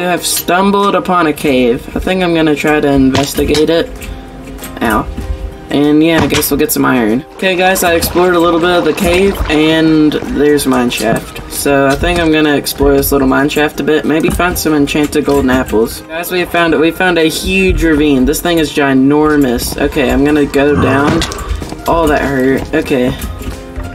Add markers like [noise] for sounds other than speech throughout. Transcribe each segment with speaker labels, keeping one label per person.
Speaker 1: have stumbled upon a cave. I think I'm gonna try to investigate it. Ow. And yeah, I guess we'll get some iron. Okay guys, I explored a little bit of the cave and there's mine shaft. So I think I'm gonna explore this little mine shaft a bit, maybe find some enchanted golden apples. Guys, we found it. We found a huge ravine. This thing is ginormous. Okay, I'm gonna go down. Oh, that hurt. Okay.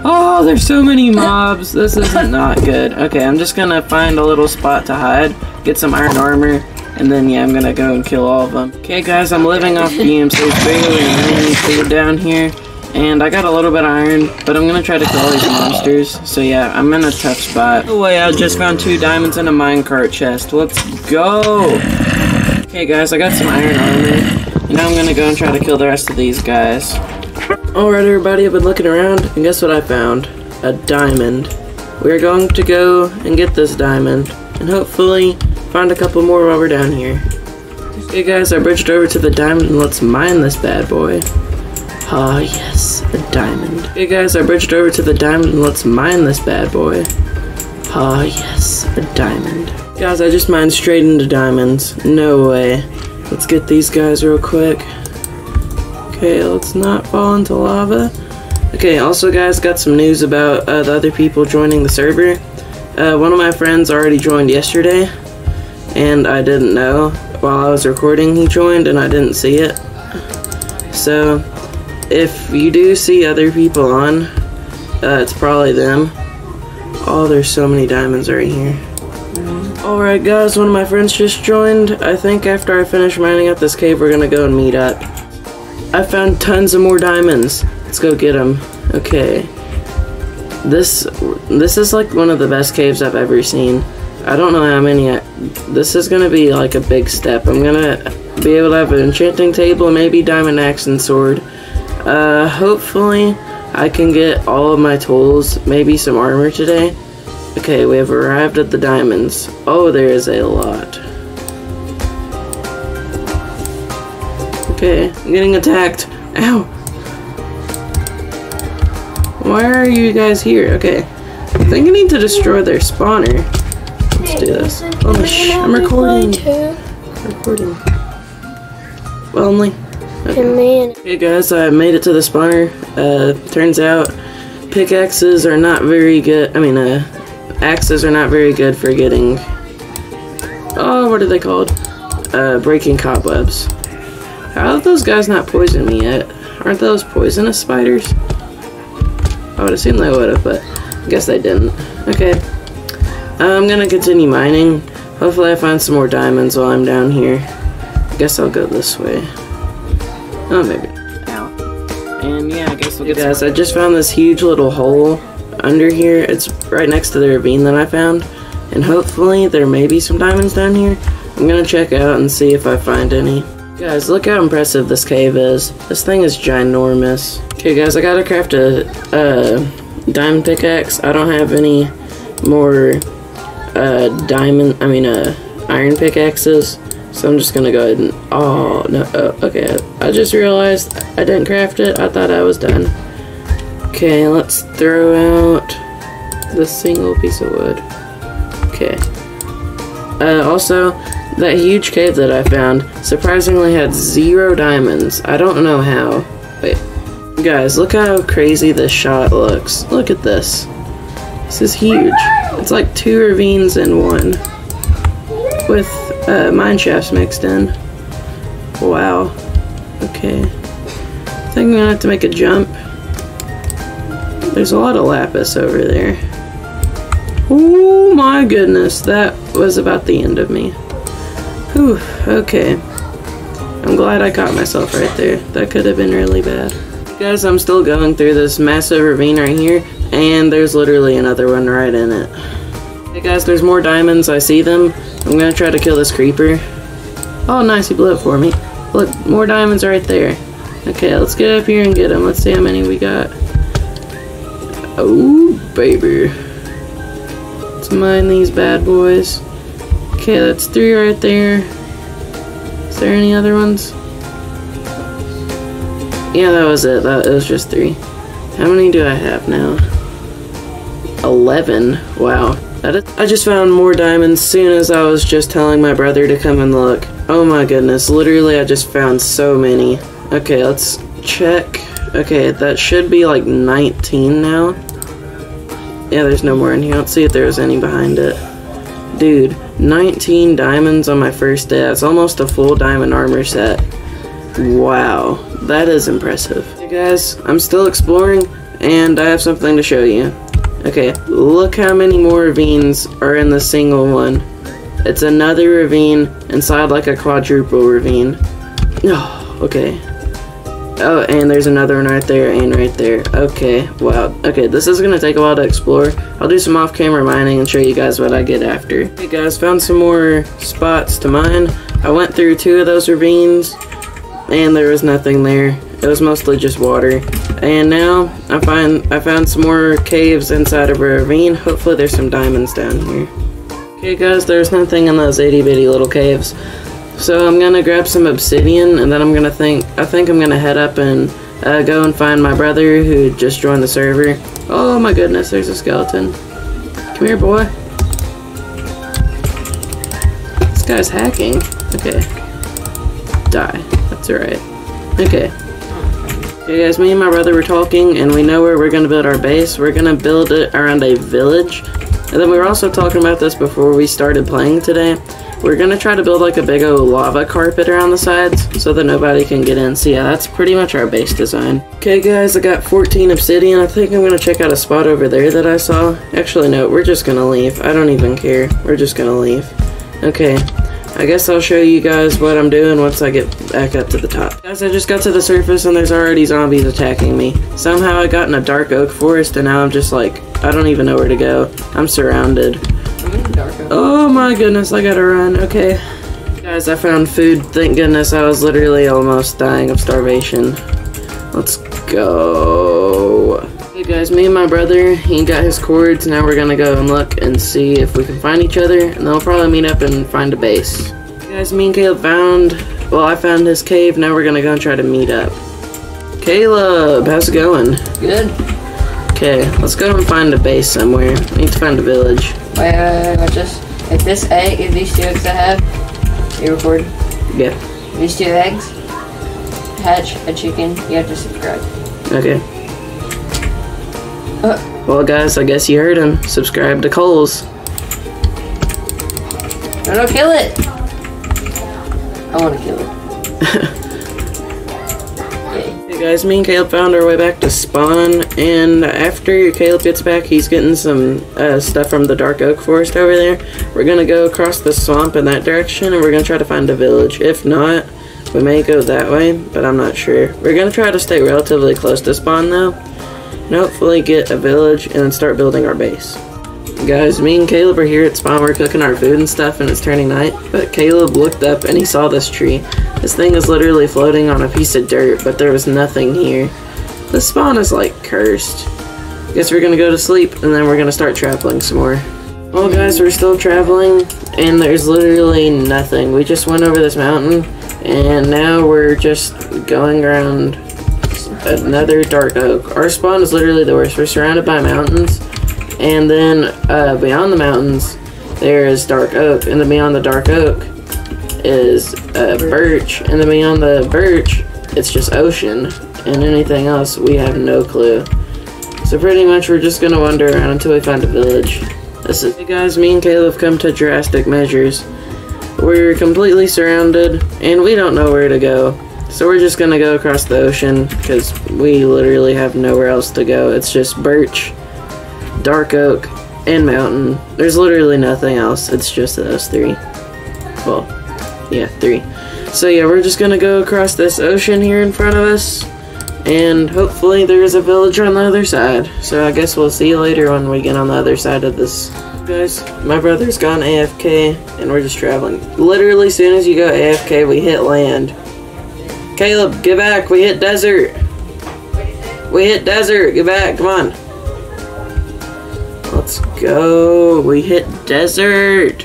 Speaker 1: Oh, there's so many [laughs] mobs. This is not good. Okay, I'm just gonna find a little spot to hide, get some iron armor, and then, yeah, I'm gonna go and kill all of them. Okay, guys, I'm living off [laughs] beams. There's barely any food down here. And I got a little bit of iron, but I'm gonna try to kill all these monsters. So yeah, I'm in a tough spot. Oh way, I just found two diamonds in a minecart chest. Let's go! Okay guys, I got some iron armor. Now I'm gonna go and try to kill the rest of these guys. Alright everybody, I've been looking around, and guess what I found? A diamond. We're going to go and get this diamond, and hopefully find a couple more while we're down here. Okay guys, I bridged over to the diamond and let's mine this bad boy. Ah yes, a diamond. Okay guys, I bridged over to the diamond and let's mine this bad boy. Ah yes, a diamond. Guys, I just mined straight into diamonds. No way. Let's get these guys real quick. Okay, let's not fall into lava. Okay, also guys, got some news about uh, the other people joining the server. Uh, one of my friends already joined yesterday, and I didn't know while I was recording he joined and I didn't see it. So, if you do see other people on, uh, it's probably them. Oh, there's so many diamonds right here. Alright guys, one of my friends just joined. I think after I finish mining up this cave, we're gonna go and meet up. I found tons of more diamonds. Let's go get them. Okay. This this is like one of the best caves I've ever seen. I don't know how many. I, this is gonna be like a big step. I'm gonna be able to have an enchanting table, maybe diamond axe and sword. Uh, hopefully I can get all of my tools, maybe some armor today. Okay, we have arrived at the diamonds. Oh, there is a lot. Okay, I'm getting attacked. Ow! Why are you guys here? Okay, I think I need to destroy their spawner. Let's do this. Oh, shh, I'm recording. Recording. Well, only. Okay. Hey guys, I made it to the spawner. Uh, turns out pickaxes are not very good. I mean, uh, axes are not very good for getting. Oh, what are they called? Uh, breaking cobwebs. How have those guys not poisoned me yet? Aren't those poisonous spiders? I would assume they would have, but I guess they didn't. Okay. I'm gonna continue mining. Hopefully I find some more diamonds while I'm down here. I guess I'll go this way. Oh, maybe. Ow. And yeah, I guess we'll get guys, I just found this huge little hole under here. It's right next to the ravine that I found. And hopefully there may be some diamonds down here. I'm gonna check out and see if I find any. Guys, look how impressive this cave is. This thing is ginormous. Okay guys, I gotta craft a diamond pickaxe. I don't have any more uh, diamond, I mean uh, iron pickaxes. So I'm just gonna go ahead and, oh, no, uh, okay. I just realized I didn't craft it. I thought I was done. Okay, let's throw out the single piece of wood. Okay. Uh, also, that huge cave that I found surprisingly had zero diamonds. I don't know how. Wait. Guys, look how crazy this shot looks. Look at this. This is huge. It's like two ravines in one. With uh, mine shafts mixed in. Wow. Okay. I think I'm gonna have to make a jump. There's a lot of lapis over there. Oh my goodness, that was about the end of me. Whew, okay. I'm glad I caught myself right there. That could have been really bad. Guys, I'm still going through this massive ravine right here, and there's literally another one right in it. Hey guys, there's more diamonds. I see them. I'm gonna try to kill this creeper. Oh, nice, he blew it for me. Look, more diamonds right there. Okay, let's get up here and get them. Let's see how many we got. Oh, baby. Let's mine these bad boys. Okay, that's three right there. Is there any other ones? Yeah, that was it. That it was just three. How many do I have now? 11. Wow. I just found more diamonds soon as I was just telling my brother to come and look. Oh my goodness, literally I just found so many. Okay, let's check. Okay, that should be like 19 now. Yeah, there's no more in here. Let's see if there's any behind it. Dude, 19 diamonds on my first day. That's almost a full diamond armor set. Wow, that is impressive. Hey guys, I'm still exploring, and I have something to show you. Okay, look how many more ravines are in the single one. It's another ravine inside like a quadruple ravine. Oh, [sighs] okay. Oh, and there's another one right there and right there. Okay, wow. Okay, this is gonna take a while to explore. I'll do some off-camera mining and show you guys what I get after. Hey guys, found some more spots to mine. I went through two of those ravines, and there was nothing there. It was mostly just water. And now, I find I found some more caves inside of a ravine. Hopefully there's some diamonds down here. Okay guys, there's nothing in those itty bitty little caves. So I'm gonna grab some obsidian, and then I'm gonna think. I think I'm gonna head up and uh, go and find my brother who just joined the server. Oh my goodness, there's a skeleton. Come here, boy. This guy's hacking. Okay. Die. That's alright. Okay. Okay guys, me and my brother were talking and we know where we're gonna build our base. We're gonna build it around a village. And then we were also talking about this before we started playing today. We're gonna try to build like a big old lava carpet around the sides so that nobody can get in. So yeah, that's pretty much our base design. Okay guys, I got 14 obsidian. I think I'm gonna check out a spot over there that I saw. Actually no, we're just gonna leave. I don't even care. We're just gonna leave. Okay, I guess I'll show you guys what I'm doing once I get back up to the top. Guys, I just got to the surface and there's already zombies attacking me. Somehow I got in a dark oak forest and now I'm just like, I don't even know where to go. I'm surrounded. Oh my goodness, I gotta run. Okay. Guys, I found food. Thank goodness I was literally almost dying of starvation. Let's go. Guys, me and my brother, he got his coords. Now we're gonna go and look and see if we can find each other. And then we'll probably meet up and find a base. Guys, me and Caleb found, well, I found his cave. Now we're gonna go and try to meet up. Caleb, how's it going?
Speaker 2: Good.
Speaker 1: Okay, let's go and find a base somewhere. We need to find a village.
Speaker 2: Wait, wait, wait, wait, just if this egg, if these two eggs I have, you record.
Speaker 1: Yeah.
Speaker 2: These two eggs hatch a chicken. You have to subscribe.
Speaker 1: Okay.
Speaker 2: Uh,
Speaker 1: Well, guys, I guess you heard him. Subscribe to Coles.
Speaker 2: I no, kill it. I want to kill it. [laughs]
Speaker 1: Hey guys, me and Caleb found our way back to spawn, and after Caleb gets back, he's getting some uh, stuff from the Dark Oak Forest over there. We're gonna go across the swamp in that direction, and we're gonna try to find a village. If not, we may go that way, but I'm not sure. We're gonna try to stay relatively close to spawn though, hopefully get a village and then start building our base. Guys, me and Caleb are here at spawn. We're cooking our food and stuff, and it's turning night. But Caleb looked up and he saw this tree. This thing is literally floating on a piece of dirt, but there was nothing here. The spawn is like cursed. Guess we're gonna go to sleep, and then we're gonna start traveling some more. Well, guys, we're still traveling, and there's literally nothing. We just went over this mountain, and now we're just going around another dark oak. Our spawn is literally the worst. We're surrounded by mountains, and then uh, beyond the mountains, there is dark oak, and then beyond the dark oak is uh, birch, and then beyond the birch, it's just ocean, and anything else we have no clue. So pretty much we're just gonna wander around until we find a village. This is, hey guys, me and Caleb come to drastic measures. We're completely surrounded, and we don't know where to go. So we're just gonna go across the ocean, because we literally have nowhere else to go. It's just birch, dark oak, and mountain. There's literally nothing else. It's just those three. Well, yeah, three. So yeah, we're just gonna go across this ocean here in front of us, and hopefully there's a village on the other side. So I guess we'll see you later when we get on the other side of this. Guys, my brother's gone AFK, and we're just traveling. Literally, as soon as you go AFK, we hit land. Caleb, get back, we hit desert. We hit desert, get back, come on. Let's go, we hit desert.